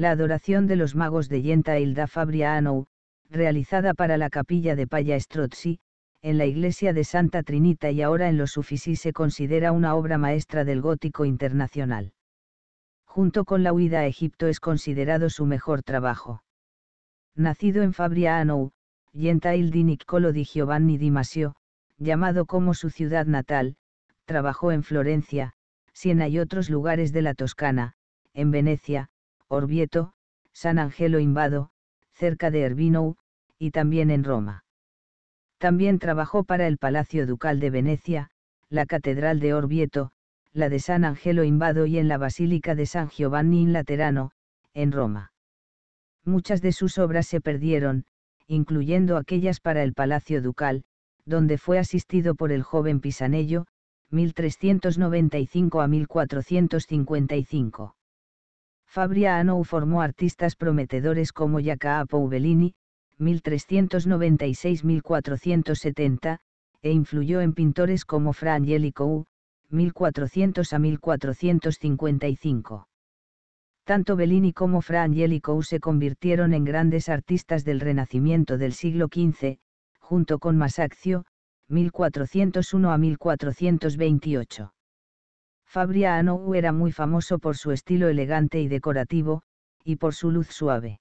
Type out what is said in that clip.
La adoración de los magos de Yenta Hilda Fabria Anou, realizada para la capilla de Paya Strozzi, en la iglesia de Santa Trinita y ahora en los Uffizi se considera una obra maestra del gótico internacional. Junto con la huida a Egipto es considerado su mejor trabajo. Nacido en Fabria Anou, Gentail di Niccolo di Giovanni di Masio, llamado como su ciudad natal, trabajó en Florencia, Siena y otros lugares de la Toscana, en Venecia, Orvieto, San Angelo Invado, cerca de Erbinou, y también en Roma. También trabajó para el Palacio Ducal de Venecia, la Catedral de Orvieto, la de San Angelo Invado y en la Basílica de San Giovanni in Laterano, en Roma. Muchas de sus obras se perdieron, incluyendo aquellas para el Palacio Ducal, donde fue asistido por el joven Pisanello, 1395 a 1455. Fabria Anou formó artistas prometedores como Jacopo Bellini, 1396-1470, e influyó en pintores como Fra Angelico U, 1400 a 1455. Tanto Bellini como Fra Angelico U se convirtieron en grandes artistas del Renacimiento del siglo XV, junto con Masaccio, 1401 a 1428. Fabria Anou era muy famoso por su estilo elegante y decorativo, y por su luz suave.